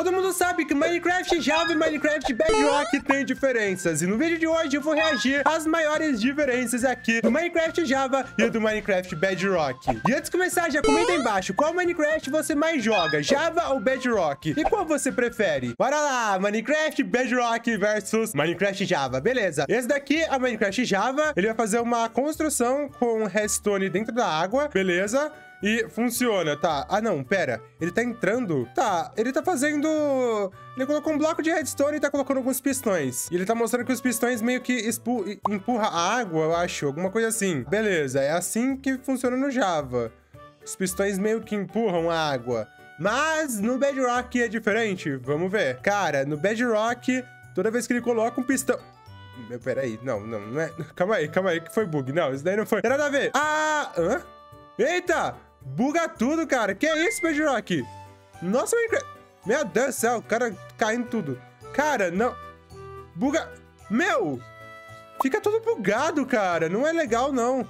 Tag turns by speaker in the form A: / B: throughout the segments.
A: Todo mundo sabe que Minecraft Java e Minecraft Bedrock têm diferenças. E no vídeo de hoje eu vou reagir às maiores diferenças aqui do Minecraft Java e do Minecraft Bedrock. E antes de começar, já comenta aí embaixo qual Minecraft você mais joga, Java ou Bedrock? E qual você prefere? Bora lá, Minecraft Bedrock versus Minecraft Java. Beleza, esse daqui é o Minecraft Java. Ele vai fazer uma construção com redstone dentro da água, beleza? E funciona, tá. Ah, não, pera. Ele tá entrando. Tá, ele tá fazendo... Ele colocou um bloco de redstone e tá colocando alguns pistões. E ele tá mostrando que os pistões meio que expu... empurra a água, eu acho. Alguma coisa assim. Beleza, é assim que funciona no Java. Os pistões meio que empurram a água. Mas no Bedrock é diferente. Vamos ver. Cara, no Bedrock, toda vez que ele coloca um pistão... Peraí, não, não, não é... Calma aí, calma aí, que foi bug. Não, isso daí não foi... Tem nada a ver. Ah, hã? Eita! Buga tudo, cara. Que isso, Bedrock? Nossa, Minecraft... Meu Deus do céu, o cara caindo tudo. Cara, não... Buga... Meu! Fica tudo bugado, cara. Não é legal, não.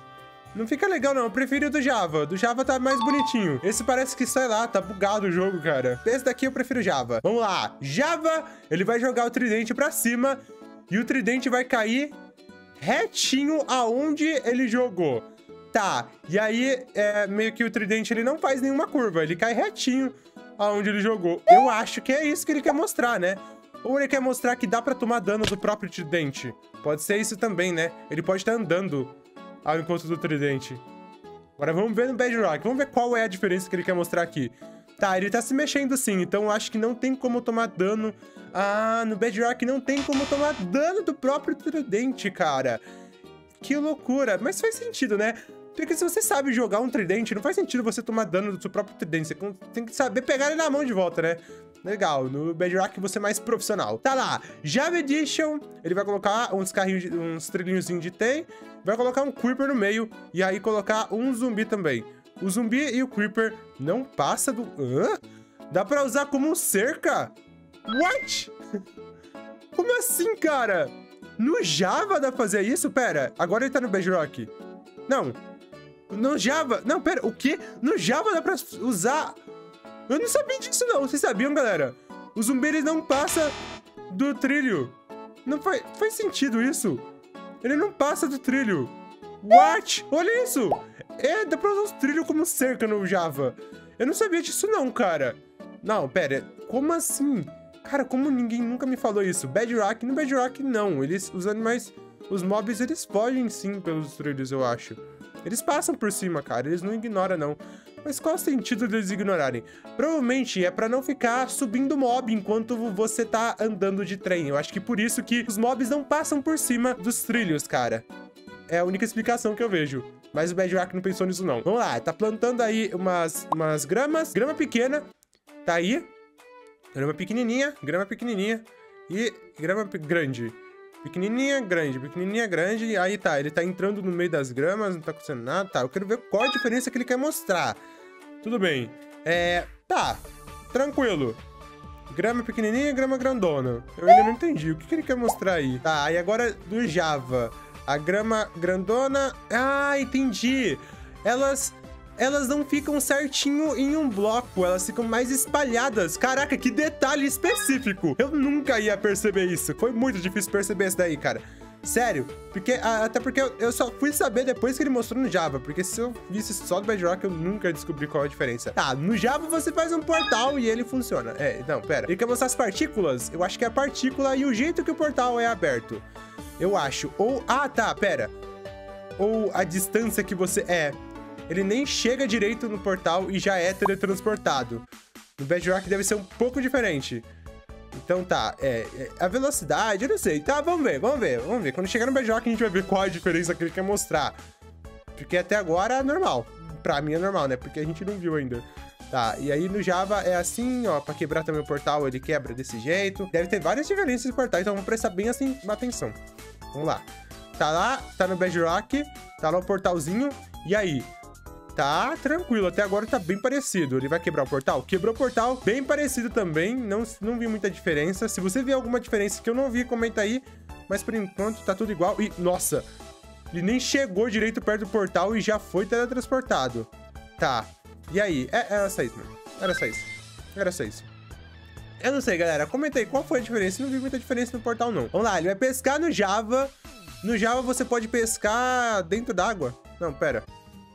A: Não fica legal, não. Eu prefiro o do Java. Do Java tá mais bonitinho. Esse parece que, sei lá, tá bugado o jogo, cara. Esse daqui eu prefiro Java. Vamos lá. Java, ele vai jogar o tridente pra cima e o tridente vai cair retinho aonde ele jogou. Tá, e aí, é, meio que o tridente, ele não faz nenhuma curva, ele cai retinho aonde ele jogou. Eu acho que é isso que ele quer mostrar, né? Ou ele quer mostrar que dá pra tomar dano do próprio tridente. Pode ser isso também, né? Ele pode estar andando ao encontro do tridente. Agora vamos ver no Bedrock. Vamos ver qual é a diferença que ele quer mostrar aqui. Tá, ele tá se mexendo sim, então eu acho que não tem como tomar dano. Ah, no Bedrock não tem como tomar dano do próprio tridente, cara. Que loucura. Mas faz sentido, né? Porque se você sabe jogar um tridente, não faz sentido você tomar dano do seu próprio tridente. Você tem que saber pegar ele na mão de volta, né? Legal, no Bedrock você é mais profissional. Tá lá, Java Edition, ele vai colocar uns carrinhos, uns trilhinhozinhos de tem, vai colocar um Creeper no meio e aí colocar um zumbi também. O zumbi e o Creeper não passa do... Hã? Dá pra usar como cerca? What? Como assim, cara? No Java dá pra fazer isso? Pera, agora ele tá no Bedrock. Não, no Java... Não, pera, o quê? No Java dá pra usar... Eu não sabia disso, não. Vocês sabiam, galera? O zumbi, ele não passa do trilho. Não faz, faz sentido isso. Ele não passa do trilho. What? Olha isso. É, dá pra usar os trilhos como cerca no Java. Eu não sabia disso, não, cara. Não, pera. Como assim? Cara, como ninguém nunca me falou isso? Bedrock, no Bedrock, não. Eles, os animais... Os mobs, eles fogem, sim, pelos trilhos, eu acho. Eles passam por cima, cara, eles não ignoram, não. Mas qual o sentido deles ignorarem? Provavelmente é para não ficar subindo mob enquanto você tá andando de trem. Eu acho que por isso que os mobs não passam por cima dos trilhos, cara. É a única explicação que eu vejo. Mas o Bedrock não pensou nisso, não. Vamos lá, tá plantando aí umas, umas gramas. Grama pequena, tá aí. Grama pequenininha, grama pequenininha e grama grande. Pequenininha, grande, pequenininha, grande. Aí tá, ele tá entrando no meio das gramas, não tá acontecendo nada. Tá, eu quero ver qual a diferença que ele quer mostrar. Tudo bem. É, tá, tranquilo. Grama pequenininha, grama grandona. Eu ainda não entendi. O que, que ele quer mostrar aí? Tá, e agora do Java. A grama grandona... Ah, entendi. Elas elas não ficam certinho em um bloco, elas ficam mais espalhadas. Caraca, que detalhe específico. Eu nunca ia perceber isso. Foi muito difícil perceber isso daí, cara. Sério, porque até porque eu, só fui saber depois que ele mostrou no Java, porque se eu visse só do Bedrock, eu nunca descobri qual a diferença. Tá, no Java você faz um portal e ele funciona. É, não, pera. Ele quer mostrar as partículas? Eu acho que é a partícula e o jeito que o portal é aberto. Eu acho. Ou, ah, tá, pera. Ou a distância que você é ele nem chega direito no portal e já é teletransportado. No Bedrock deve ser um pouco diferente. Então tá, é, é, a velocidade, eu não sei. Tá, vamos ver, vamos ver, vamos ver. Quando chegar no Bedrock a gente vai ver qual a diferença que ele quer mostrar. Porque até agora é normal. Pra mim é normal, né? Porque a gente não viu ainda. Tá, e aí no Java é assim, ó, pra quebrar também o portal ele quebra desse jeito. Deve ter várias diferenças de portal, então vamos prestar bem assim, atenção. Vamos lá. Tá lá, tá no Bedrock, tá lá o portalzinho, e aí? Tá tranquilo. Até agora tá bem parecido. Ele vai quebrar o portal? Quebrou o portal, bem parecido também. Não, não vi muita diferença. Se você vê alguma diferença que eu não vi, comenta aí. Mas por enquanto tá tudo igual. E, nossa, ele nem chegou direito perto do portal e já foi teletransportado. Tá. E aí? É, era só isso, mano. Era só isso. Era só isso. Eu não sei, galera. Comenta aí qual foi a diferença. Não vi muita diferença no portal, não. Vamos lá, ele vai pescar no Java. No Java você pode pescar dentro d'água. Não, pera.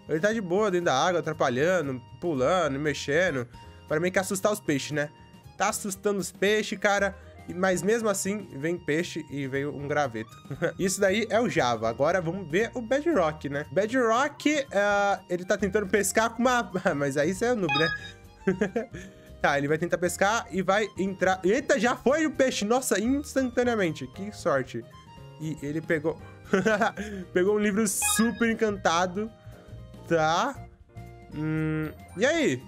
A: Ele tá de boa dentro da água, atrapalhando, pulando, mexendo. Para meio que assustar os peixes, né? Tá assustando os peixes, cara. Mas mesmo assim, vem peixe e veio um graveto. Isso daí é o Java. Agora vamos ver o Bedrock, né? Bedrock, uh, ele tá tentando pescar com uma... Mas aí você é noob, né? tá, ele vai tentar pescar e vai entrar... Eita, já foi o peixe! Nossa, instantaneamente. Que sorte. E ele pegou... pegou um livro super encantado. Tá. Hum... E aí?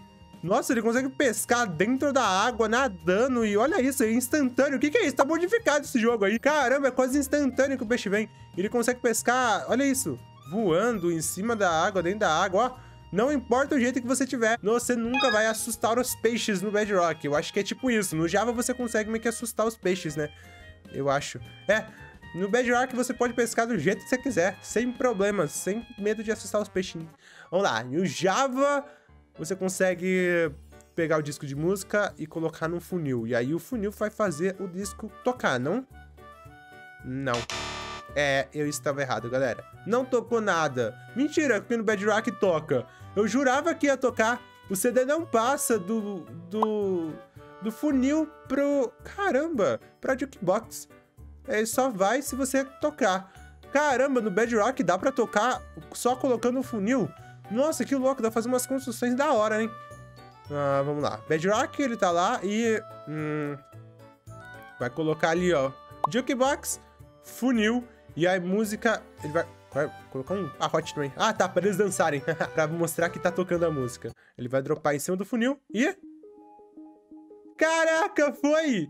A: Nossa, ele consegue pescar dentro da água, nadando. E olha isso, é instantâneo. O que, que é isso? Tá modificado esse jogo aí. Caramba, é quase instantâneo que o peixe vem. Ele consegue pescar, olha isso, voando em cima da água, dentro da água, ó. Não importa o jeito que você tiver, você nunca vai assustar os peixes no Bedrock. Eu acho que é tipo isso. No Java você consegue meio que assustar os peixes, né? Eu acho. É, no Bedrock você pode pescar do jeito que você quiser, sem problemas, sem medo de assustar os peixinhos. Vamos lá, no Java você consegue pegar o disco de música e colocar num funil. E aí o funil vai fazer o disco tocar, não? Não. É, eu estava errado, galera. Não tocou nada. Mentira, porque no Bedrock toca. Eu jurava que ia tocar. O CD não passa do... do... do funil pro... Caramba! Pra jukebox. Ele só vai se você tocar. Caramba, no Bedrock dá pra tocar só colocando o funil? Nossa, que louco, dá pra fazer umas construções da hora, hein? Ah, vamos lá. Bedrock, ele tá lá e... Hum, vai colocar ali, ó. Jukebox, funil, e a música... Ele vai... Vai colocar um arrote também. Ah, tá, pra eles dançarem. pra mostrar que tá tocando a música. Ele vai dropar em cima do funil e... Caraca, foi!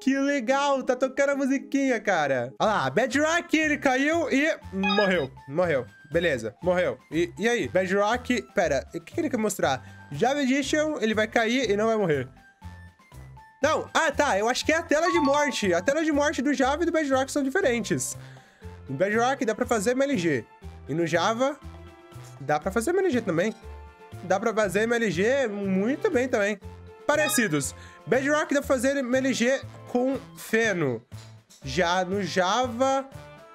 A: Que legal, tá tocando a musiquinha, cara. Olha lá, Bedrock, ele caiu e morreu, morreu. Beleza, morreu. E, e aí? Bedrock... Pera, o que, que ele quer mostrar? Java Edition, ele vai cair e não vai morrer. Não, ah tá, eu acho que é a tela de morte. A tela de morte do Java e do Bedrock são diferentes. No Bedrock dá pra fazer MLG. E no Java, dá pra fazer MLG também. Dá pra fazer MLG muito bem também. Parecidos. Bedrock dá pra fazer MLG com Feno. Já no Java,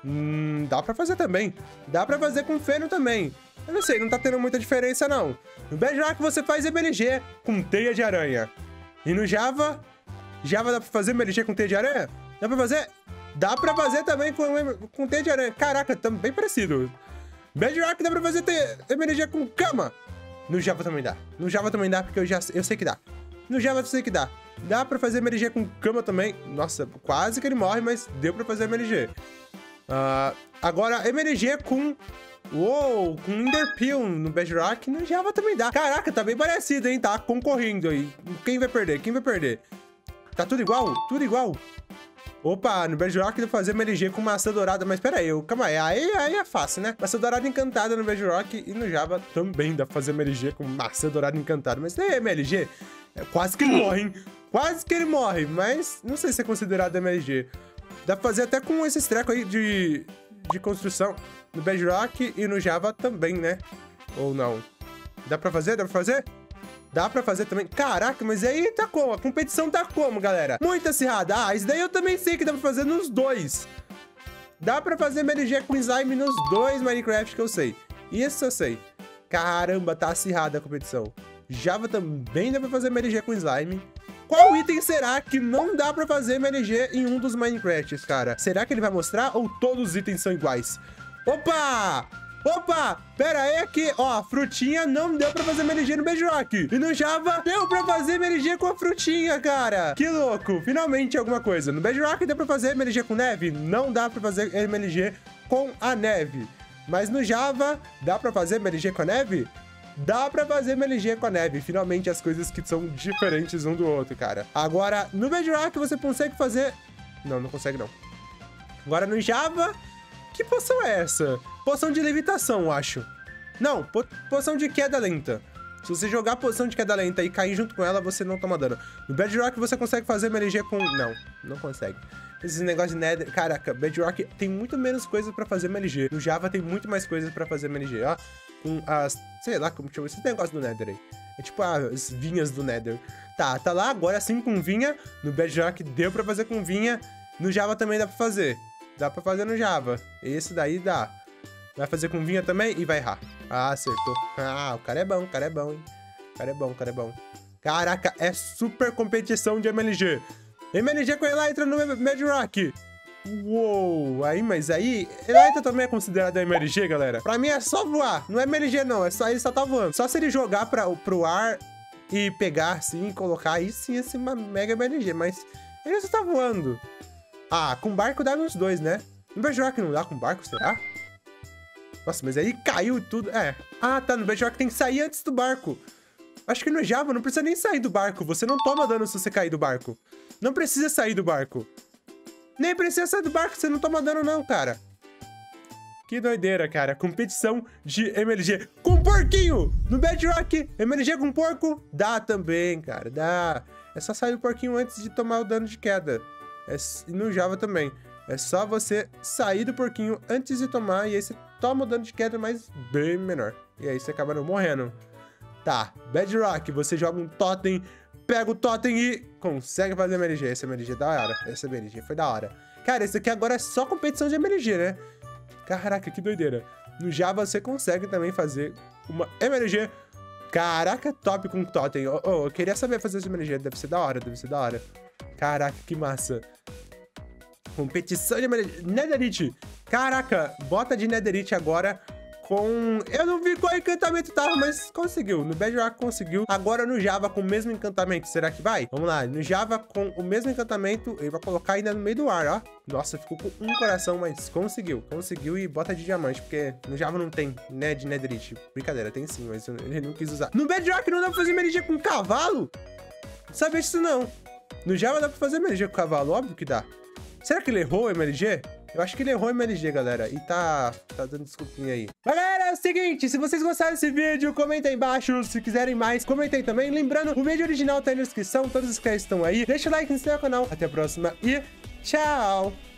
A: Hum, dá pra fazer também. Dá pra fazer com feno também. Eu não sei, não tá tendo muita diferença, não. No Bedrock você faz MLG com teia de aranha. E no Java, Java dá pra fazer MLG com teia de aranha? Dá pra fazer? Dá pra fazer também com, com teia de aranha. Caraca, tão bem parecido. Bedrock dá pra fazer MLG com cama. No Java também dá. No Java também dá, porque eu já eu sei que dá. No Java eu sei que dá. Dá pra fazer MLG com cama também. Nossa, quase que ele morre, mas deu pra fazer MLG. Uh, agora, MLG com... Uou, com Enderpeel no Bedrock, no Java também dá. Caraca, tá bem parecido, hein? Tá concorrendo aí. Quem vai perder? Quem vai perder? Tá tudo igual? Tudo igual. Opa, no Bedrock pra fazer MLG com maçã dourada, mas pera aí, calma aí, aí, aí é fácil, né? Maçã dourada encantada no Bedrock e no Java também dá pra fazer MLG com maçã dourada encantada, mas é MLG, quase que ele morre, hein? Quase que ele morre, mas não sei se é considerado MLG. Dá pra fazer até com esses trecos aí de, de construção no Bedrock e no Java também, né? Ou não? Dá pra fazer? Dá pra fazer? Dá pra fazer também. Caraca, mas aí tá como? A competição tá como, galera? Muito acirrada. Ah, isso daí eu também sei que dá pra fazer nos dois. Dá pra fazer MLG com slime nos dois Minecraft que eu sei. Isso eu sei. Caramba, tá acirrada a competição. Java também dá pra fazer MLG com slime. Qual item será que não dá pra fazer MLG em um dos Minecrafts, cara? Será que ele vai mostrar ou todos os itens são iguais? Opa! Opa, pera aí que, ó, a frutinha não deu pra fazer MLG no Bedrock. E no Java deu pra fazer MLG com a frutinha, cara. Que louco, finalmente alguma coisa. No Bedrock deu pra fazer MLG com neve? Não dá pra fazer MLG com a neve. Mas no Java, dá pra fazer MLG com a neve? Dá pra fazer MLG com a neve. Finalmente as coisas que são diferentes um do outro, cara. Agora, no Bedrock você consegue fazer... Não, não consegue não. Agora no Java, que poção é essa? Poção de levitação, acho. Não, po poção de queda lenta. Se você jogar poção de queda lenta e cair junto com ela, você não toma dano. No Bedrock você consegue fazer MLG com... Não, não consegue. Esses negócios de Nether... Caraca, Bedrock tem muito menos coisas pra fazer MLG. No Java tem muito mais coisas pra fazer MLG, ó com as. Sei lá como chama esse negócio do Nether aí. É tipo as vinhas do Nether. Tá, tá lá, agora sim com vinha. No Bedrock deu pra fazer com vinha. No Java também dá pra fazer. Dá pra fazer no Java. Esse daí dá. Vai fazer com vinha também e vai errar. Ah, acertou. Ah, o cara é bom, o cara é bom, hein? O cara é bom, o cara é bom. Caraca, é super competição de MLG. MLG com Elytra no Bedrock. Uou, aí, mas aí, Elytra também é considerado MLG, galera. Pra mim é só voar, não é MLG não, é só ele só tá voando. Só se ele jogar pra, pro ar e pegar assim, e colocar, aí sim ser uma mega MLG, mas ele só tá voando. Ah, com barco dá nos dois, né? No Bedrock não dá com barco, será? Nossa, mas aí caiu tudo. É. Ah, tá. No Bedrock tem que sair antes do barco. Acho que no Java não precisa nem sair do barco. Você não toma dano se você cair do barco. Não precisa sair do barco. Nem precisa sair do barco, você não toma dano não, cara. Que doideira, cara. Competição de MLG com porquinho no Bedrock. MLG com porco? Dá também, cara. Dá. É só sair do porquinho antes de tomar o dano de queda. É, no Java também. É só você sair do porquinho antes de tomar e aí você toma o dano de queda, mas bem menor. E aí você acaba não morrendo. Tá, Bedrock, você joga um totem, pega o totem e consegue fazer MLG. Esse MLG é da hora. Esse MLG foi da hora. Cara, esse aqui agora é só competição de MLG, né? Caraca, que doideira. No Java você consegue também fazer uma MLG. Caraca, top com totem. Oh, oh, eu queria saber fazer esse MLG. Deve ser da hora, deve ser da hora. Caraca, que massa. Competição de Netherite. Caraca, bota de Netherite agora com... Eu não vi qual encantamento tava, mas conseguiu. No Bedrock conseguiu. Agora no Java com o mesmo encantamento, será que vai? Vamos lá, no Java com o mesmo encantamento, ele vai colocar ainda no meio do ar, ó. Nossa, ficou com um coração, mas conseguiu. Conseguiu e bota de diamante, porque no Java não tem, né, de Netherite. Brincadeira, tem sim, mas ele não quis usar. No Bedrock não dá pra fazer energia com cavalo? Não sabia disso não. No Java dá pra fazer energia com cavalo, óbvio que dá. Será que ele errou o MLG? Eu acho que ele errou o MLG, galera. E tá, tá dando desculpinha aí. Galera, é o seguinte. Se vocês gostaram desse vídeo, comenta aí embaixo. Se quiserem mais, comentem também. Lembrando, o vídeo original tá aí na descrição. Todos os créditos estão aí. Deixa o like, se inscreve no canal. Até a próxima e tchau!